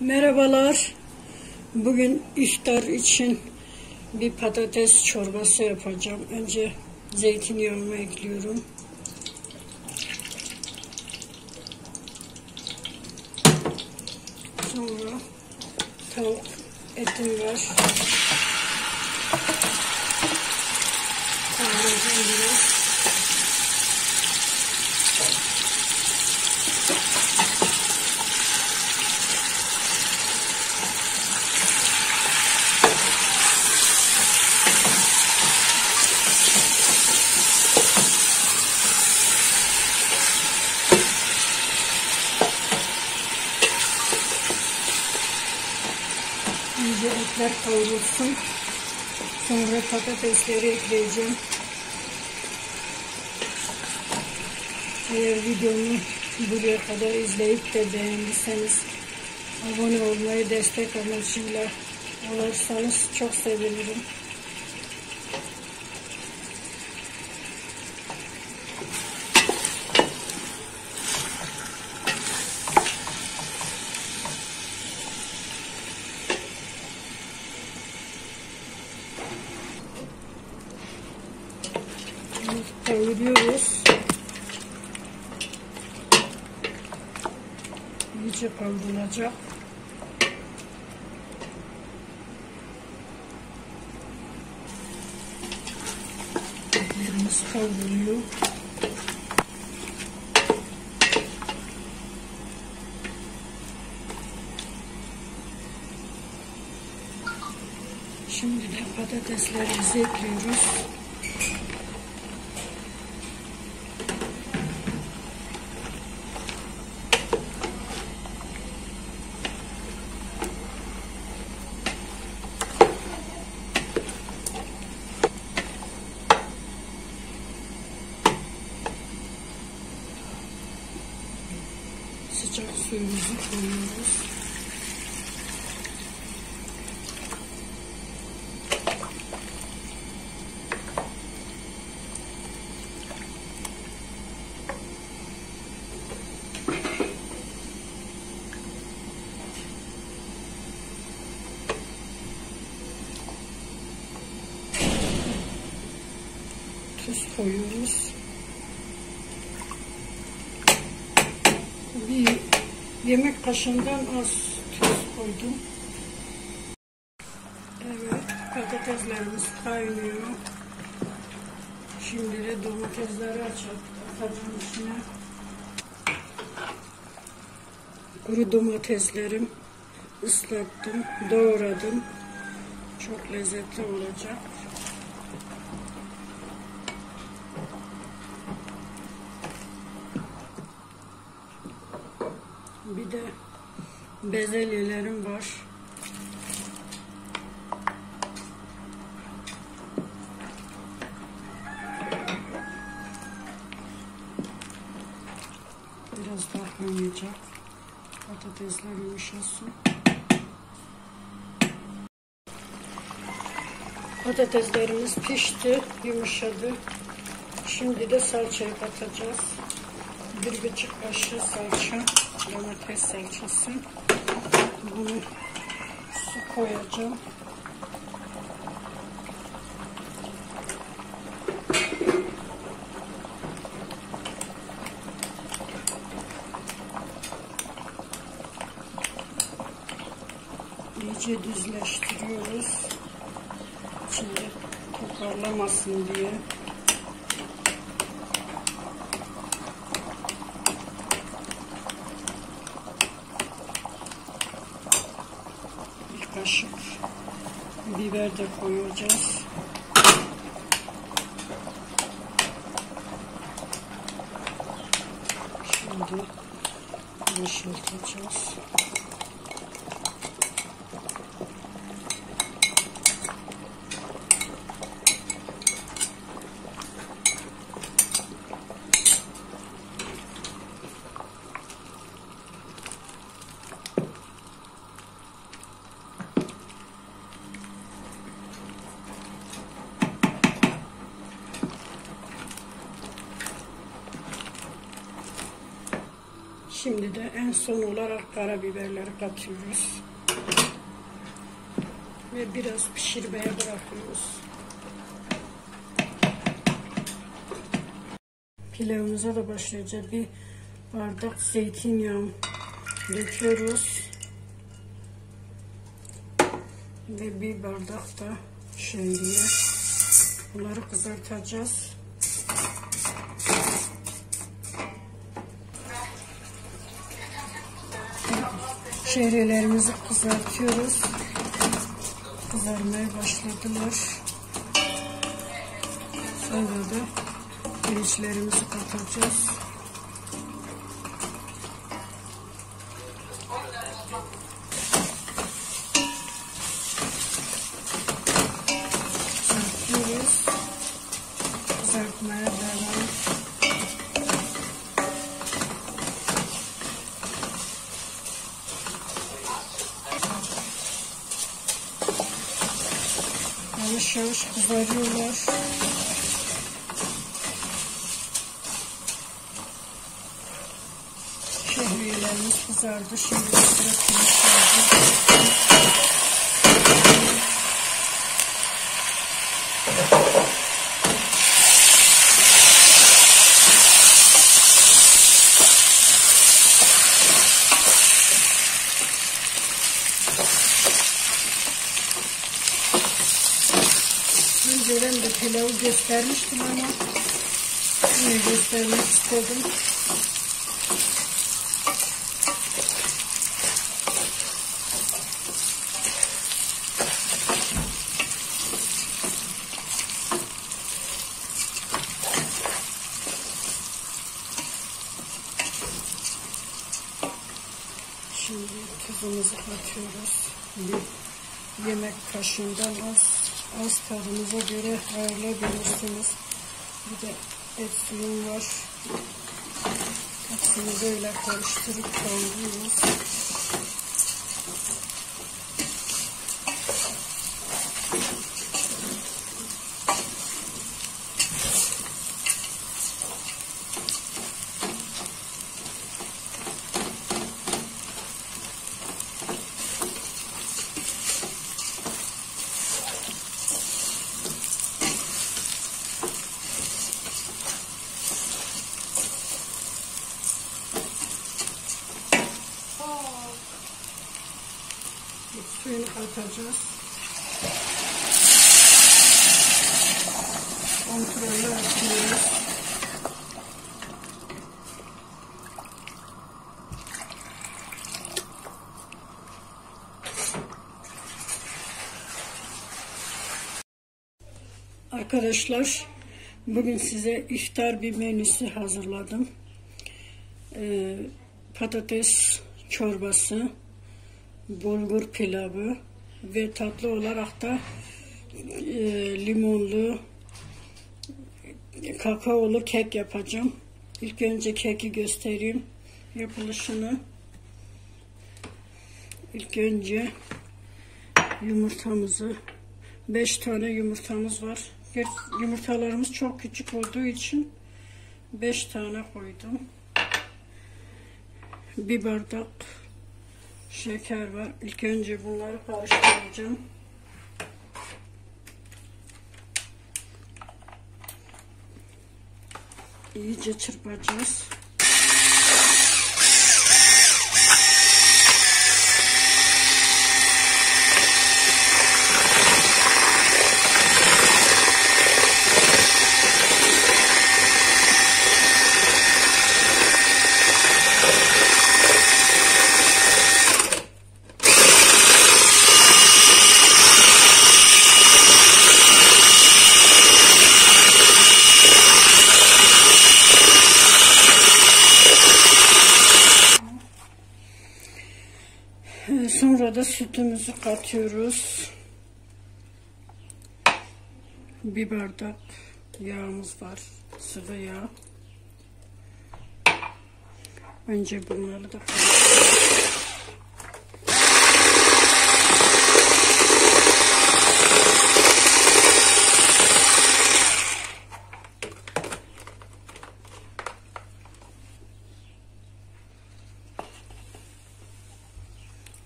Merhabalar. Bugün iftar için bir patates çorbası yapacağım. Önce zeytinyağımı ekliyorum. Sonra tavuk etim var. Kavuracağım biraz. İyice etler kavrulsun. Sonra patatesleri ekleyeceğim. Eğer videomu buraya kadar izleyip de beğendiyseniz abone olmayı destek amacıyla olursanız çok sevinirim. Kavuruyoruz. İyice kavrulacak. Etlerimiz kavruluyor. Şimdi de patateslerimizi ekliyoruz. Tuz koyuyoruz. bir yemek kaşığından az tuz koydum. Evet, patateslerimiz kaynıyor. Şimdi de domatesleri açıp atacağım içine. Kuru domateslerim ıslattım, doğradım. Çok lezzetli olacak. Bir de bezelyelerim var. Biraz daha kaynayacak. Patatesler yumuşasın. Patateslerimiz pişti, yumuşadı. Şimdi de salçayı katacağız. Bir buçuk kaşığı salça, domates salçası. Bunu su koyacağım. İyice düzleştiriyoruz. İçinde toparlamasın diye. Bir kaşık biber de koyacağız. Şimdi yeşilteceğiz. Şimdi Şimdi de en son olarak karabiberleri katıyoruz. Ve biraz pişirmeye bırakıyoruz. Pilavımıza da başlayacağız. Bir bardak zeytinyağı döküyoruz. Ve bir bardak da şehriye. Bunları kızartacağız. Şehriyelerimizi kızartıyoruz. Kızarmaya başladılar. Sonra da pirinçlerimizi katacağız. Yavaş yavaş kızarıyorlar. Şehriyelerimiz kızardı. Şimdi sıra pirinçlerde. Önceden de pilavı göstermiştim ama yine göstermek istedim. Şimdi tuzumuzu katıyoruz. Bir yemek kaşığından az az tadınıza göre ayarlayabilirsiniz. Bir de et suyum var. Hepsini böyle karıştırıp kavuruyoruz. Suyunu katacağız. Kontrollü açıyoruz. Arkadaşlar bugün size iftar bir menüsü hazırladım. Ee, patates çorbası, bulgur pilavı ve tatlı olarak da e, limonlu kakaolu kek yapacağım. İlk önce keki göstereyim yapılışını. İlk önce yumurtamızı 5 tane yumurtamız var. Yumurtalarımız çok küçük olduğu için 5 tane koydum. Bir bardak şeker var. İlk önce bunları karıştıracağım. İyice çırpacağız. Sonra da sütümüzü katıyoruz. Bir bardak yağımız var. Sıvı yağ. Önce bunları da karıştırıyoruz.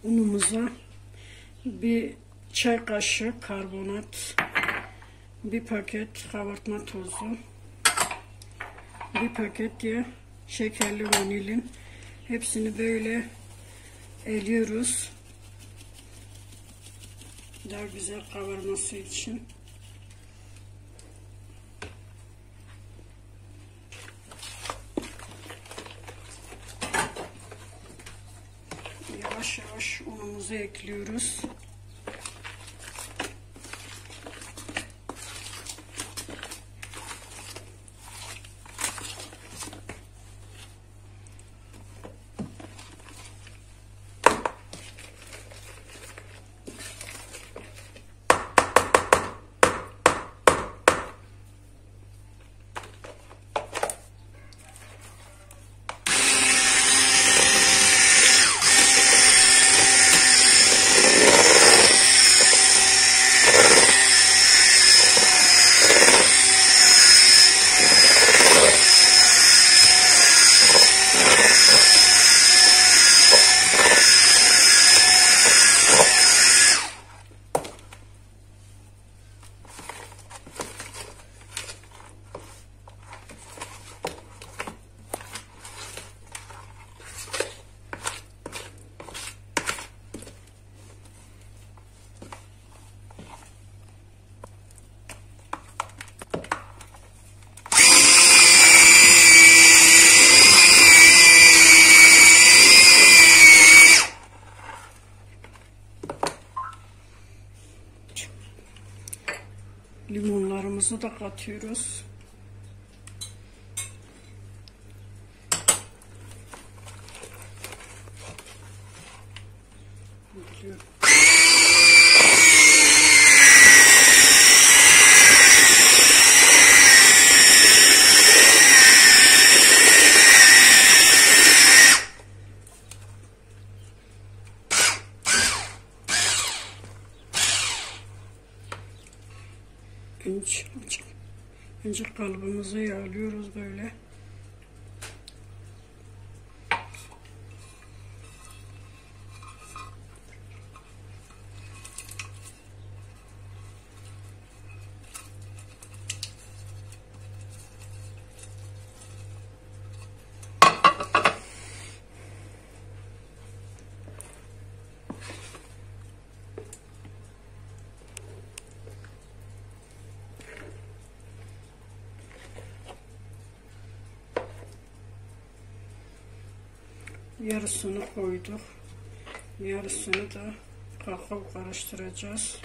unumuza bir çay kaşığı karbonat, bir paket kabartma tozu, bir paket ya şekerli vanilin. Hepsini böyle eliyoruz. Daha güzel kabarması için. Yavaş yavaş unumuzu ekliyoruz. Da katıyoruz. Bekliyorum. Önce, önce kalıbımızı yağlıyoruz böyle. Yarısını koyduk. Yarısını da kakao karıştıracağız.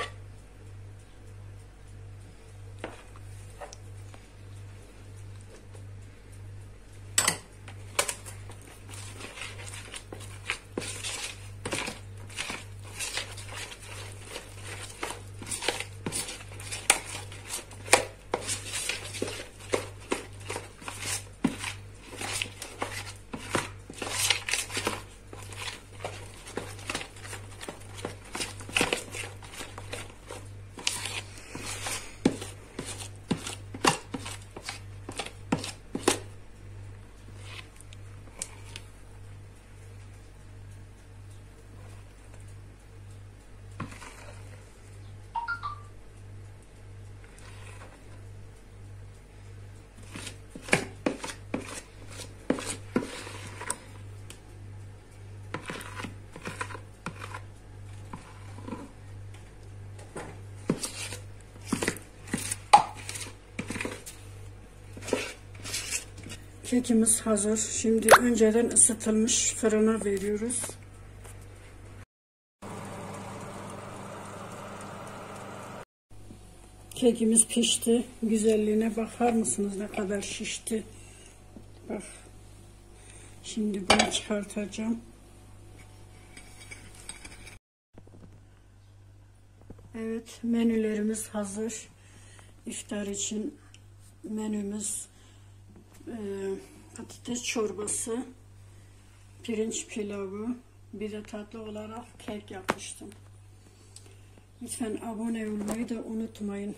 Kekimiz hazır. Şimdi önceden ısıtılmış fırına veriyoruz. Kekimiz pişti. Güzelliğine bakar mısınız ne kadar şişti. Bak. Şimdi bunu çıkartacağım. Evet menülerimiz hazır. İftar için menümüz e, patates çorbası, pirinç pilavı, bir de tatlı olarak kek yapmıştım. Lütfen abone olmayı da unutmayın.